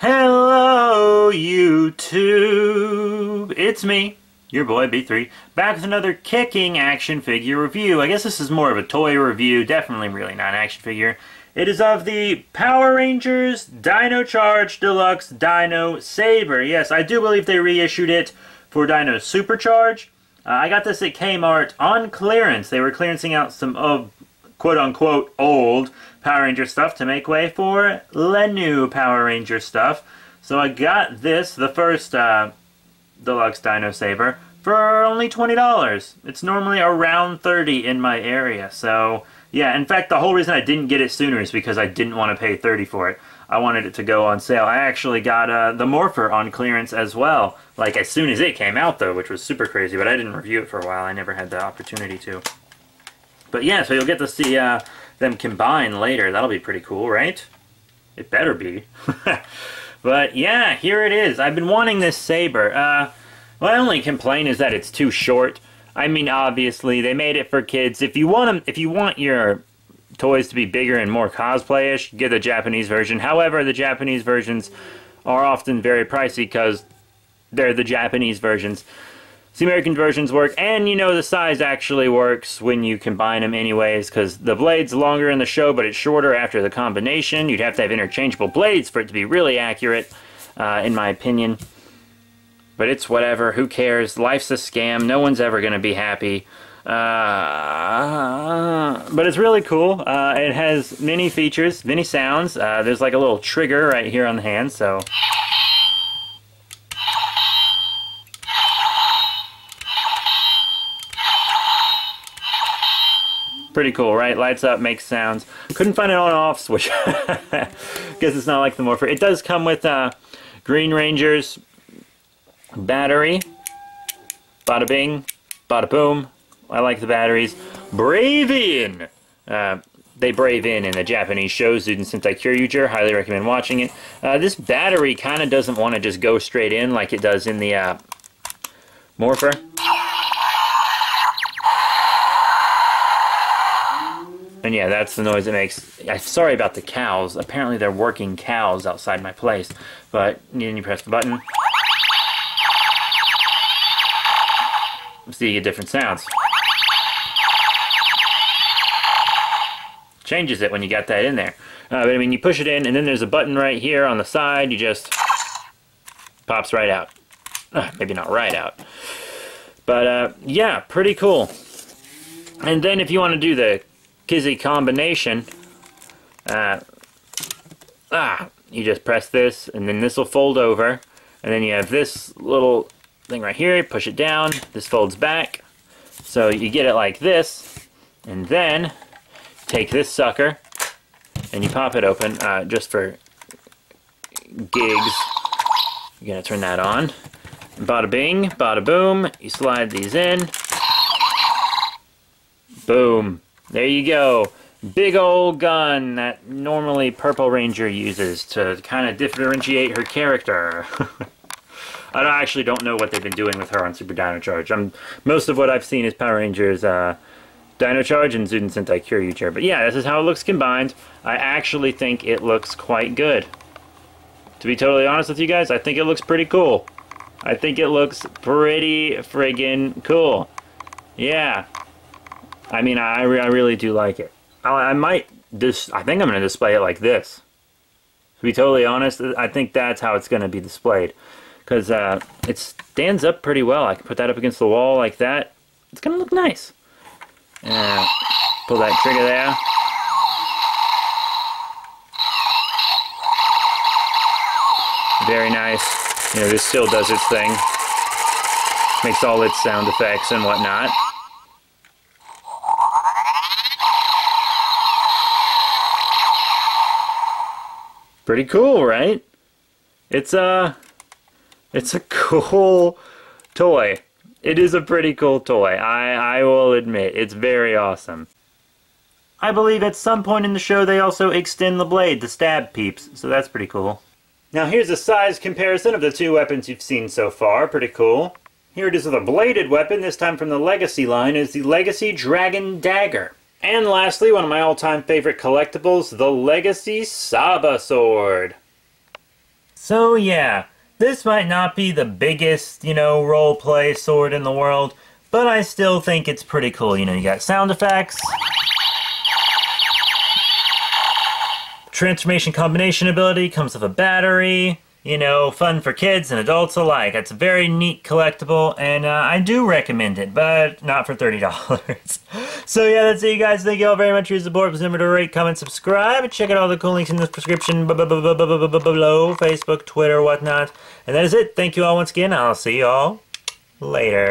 Hello, YouTube! It's me, your boy B3, back with another kicking action figure review. I guess this is more of a toy review, definitely really not an action figure. It is of the Power Rangers Dino Charge Deluxe Dino Saber. Yes, I do believe they reissued it for Dino Supercharge. Uh, I got this at Kmart on clearance. They were clearancing out some of quote-unquote old Power Ranger stuff to make way for the new Power Ranger stuff. So I got this, the first uh, Deluxe Dino Saber, for only $20. It's normally around 30 in my area, so yeah, in fact, the whole reason I didn't get it sooner is because I didn't want to pay 30 for it. I wanted it to go on sale. I actually got uh, the Morpher on clearance as well, like as soon as it came out though, which was super crazy, but I didn't review it for a while. I never had the opportunity to. But yeah, so you'll get to see uh, them combine later. That'll be pretty cool, right? It better be. but yeah, here it is. I've been wanting this saber. Uh, my only complaint is that it's too short. I mean, obviously, they made it for kids. If you want them, if you want your toys to be bigger and more cosplayish, get the Japanese version. However, the Japanese versions are often very pricey because they're the Japanese versions. The American versions work, and you know the size actually works when you combine them anyways, because the blade's longer in the show, but it's shorter after the combination. You'd have to have interchangeable blades for it to be really accurate, uh, in my opinion. But it's whatever, who cares? Life's a scam, no one's ever going to be happy. Uh, but it's really cool. Uh, it has many features, many sounds. Uh, there's like a little trigger right here on the hand, so... Pretty cool, right? Lights up, makes sounds. Couldn't find an on-off switch. Guess it's not like the Morpher. It does come with uh, Green Ranger's battery. Bada bing, bada boom. I like the batteries. Brave in! Uh, they brave in in the Japanese show, Zyuden Sentai Kyoryuger. Highly recommend watching it. Uh, this battery kind of doesn't want to just go straight in like it does in the uh, Morpher. And yeah, that's the noise it makes. I'm sorry about the cows. Apparently they're working cows outside my place. But then you press the button. So you get different sounds. Changes it when you got that in there. Uh, but I mean, you push it in, and then there's a button right here on the side. You just pops right out. Uh, maybe not right out. But uh, yeah, pretty cool. And then if you want to do the Kizzy combination, uh, ah, you just press this, and then this will fold over, and then you have this little thing right here, push it down, this folds back, so you get it like this, and then take this sucker, and you pop it open, uh, just for gigs, you're gonna turn that on, bada bing, bada boom, you slide these in, boom, there you go. Big old gun that normally Purple Ranger uses to kind of differentiate her character. I actually don't know what they've been doing with her on Super Dino Charge. I'm, most of what I've seen is Power Rangers uh, Dino Charge and Zyuden Sentai Kyoryuger. But yeah, this is how it looks combined. I actually think it looks quite good. To be totally honest with you guys, I think it looks pretty cool. I think it looks pretty friggin' cool. Yeah, I mean, I, I really do like it. I, I might just, I think I'm going to display it like this. To be totally honest, I think that's how it's going to be displayed. Because uh, it stands up pretty well. I can put that up against the wall like that. It's going to look nice. Uh, pull that trigger there. Very nice. You know, this still does its thing. Makes all its sound effects and whatnot. Pretty cool, right? It's a, it's a cool toy. It is a pretty cool toy. I, I will admit, it's very awesome. I believe at some point in the show they also extend the blade to stab peeps, so that's pretty cool. Now here's a size comparison of the two weapons you've seen so far. Pretty cool. Here it is with a bladed weapon, this time from the Legacy line, is the Legacy Dragon Dagger. And lastly, one of my all-time favorite collectibles, the Legacy Saba Sword. So yeah, this might not be the biggest, you know, roleplay sword in the world, but I still think it's pretty cool. You know, you got sound effects, transformation combination ability, comes with a battery, you know, fun for kids and adults alike. It's a very neat collectible, and uh, I do recommend it, but not for $30. so yeah, that's it, you guys. Thank you all very much for your support. Please remember to rate, comment, subscribe, and check out all the cool links in the description below, Facebook, Twitter, whatnot. And that is it. Thank you all once again. I'll see you all later.